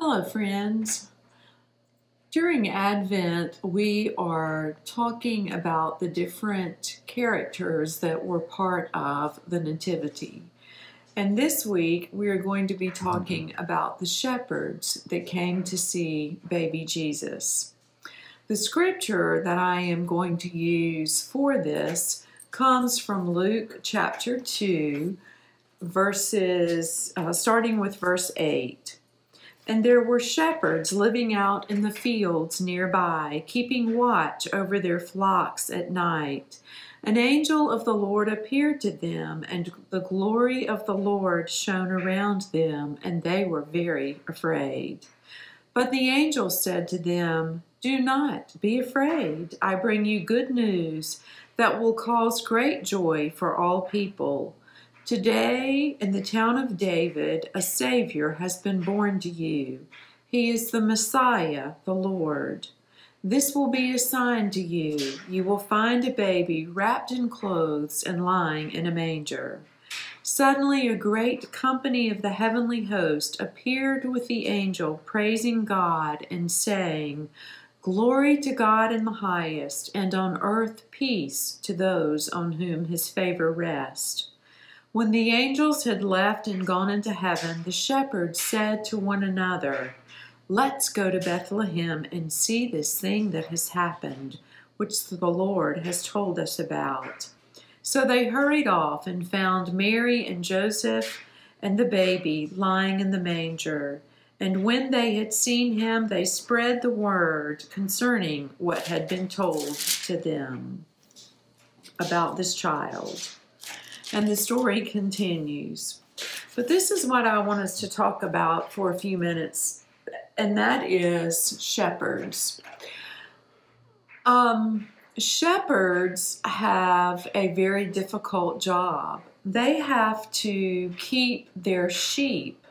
Hello, friends. During Advent, we are talking about the different characters that were part of the Nativity. And this week, we are going to be talking about the shepherds that came to see baby Jesus. The scripture that I am going to use for this comes from Luke chapter 2, verses, uh, starting with verse 8. And there were shepherds living out in the fields nearby, keeping watch over their flocks at night. An angel of the Lord appeared to them, and the glory of the Lord shone around them, and they were very afraid. But the angel said to them, Do not be afraid. I bring you good news that will cause great joy for all people. Today, in the town of David, a Savior has been born to you. He is the Messiah, the Lord. This will be a sign to you. You will find a baby wrapped in clothes and lying in a manger. Suddenly, a great company of the heavenly host appeared with the angel, praising God and saying, Glory to God in the highest, and on earth peace to those on whom his favor rests. When the angels had left and gone into heaven, the shepherds said to one another, Let's go to Bethlehem and see this thing that has happened, which the Lord has told us about. So they hurried off and found Mary and Joseph and the baby lying in the manger. And when they had seen him, they spread the word concerning what had been told to them about this child. And the story continues. But this is what I want us to talk about for a few minutes, and that is shepherds. Um, shepherds have a very difficult job. They have to keep their sheep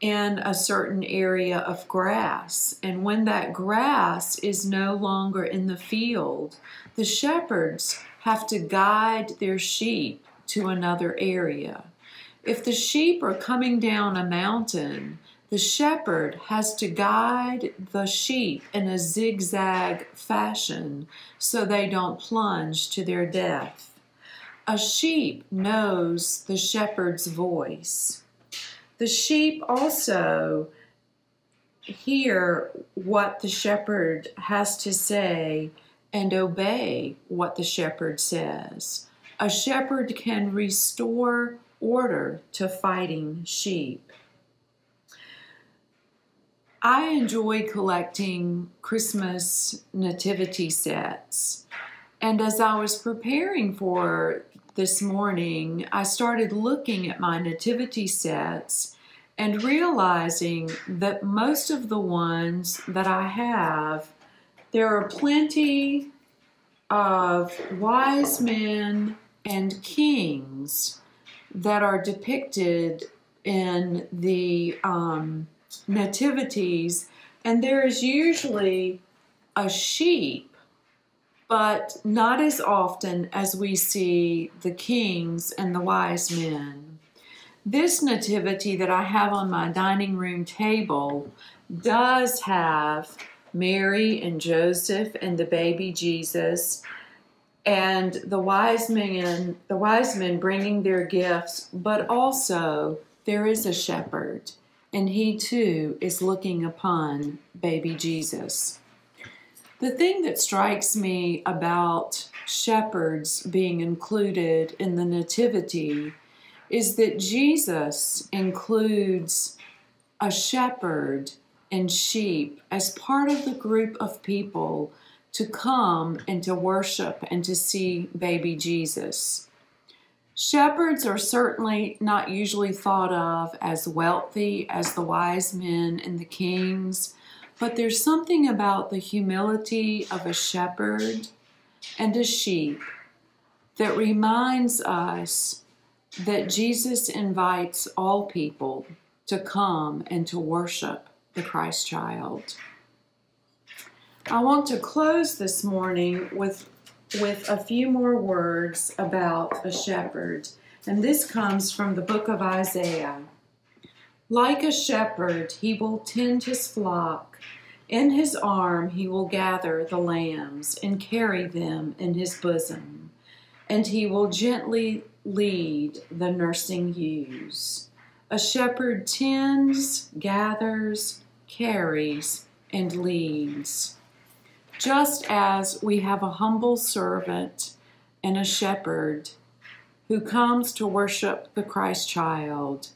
in a certain area of grass. And when that grass is no longer in the field, the shepherds have to guide their sheep to another area. If the sheep are coming down a mountain, the shepherd has to guide the sheep in a zigzag fashion so they don't plunge to their death. A sheep knows the shepherd's voice. The sheep also hear what the shepherd has to say and obey what the shepherd says. A shepherd can restore order to fighting sheep. I enjoy collecting Christmas nativity sets. And as I was preparing for this morning, I started looking at my nativity sets and realizing that most of the ones that I have there are plenty of wise men and kings that are depicted in the um, nativities, and there is usually a sheep, but not as often as we see the kings and the wise men. This nativity that I have on my dining room table does have Mary and Joseph and the baby Jesus and the wise men the wise men bringing their gifts but also there is a shepherd and he too is looking upon baby Jesus. The thing that strikes me about shepherds being included in the nativity is that Jesus includes a shepherd and sheep as part of the group of people to come and to worship and to see baby Jesus. Shepherds are certainly not usually thought of as wealthy as the wise men and the kings, but there's something about the humility of a shepherd and a sheep that reminds us that Jesus invites all people to come and to worship the Christ child. I want to close this morning with, with a few more words about a shepherd. And this comes from the book of Isaiah. Like a shepherd, he will tend his flock. In his arm, he will gather the lambs and carry them in his bosom, and he will gently lead the nursing ewes. A shepherd tends, gathers, carries, and leads. Just as we have a humble servant and a shepherd who comes to worship the Christ child,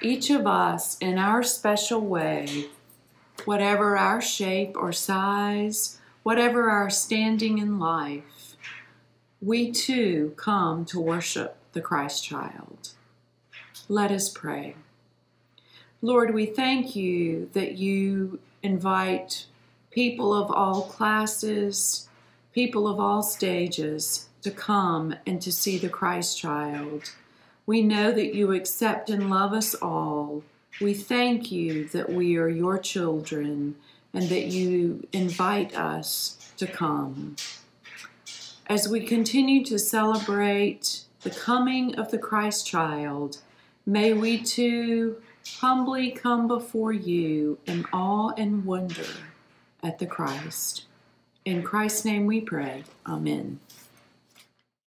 each of us in our special way, whatever our shape or size, whatever our standing in life, we too come to worship the Christ child. Let us pray. Lord, we thank you that you invite people of all classes, people of all stages to come and to see the Christ child. We know that you accept and love us all. We thank you that we are your children and that you invite us to come. As we continue to celebrate the coming of the Christ child, may we too humbly come before you in awe and wonder at the Christ. In Christ's name we pray. Amen.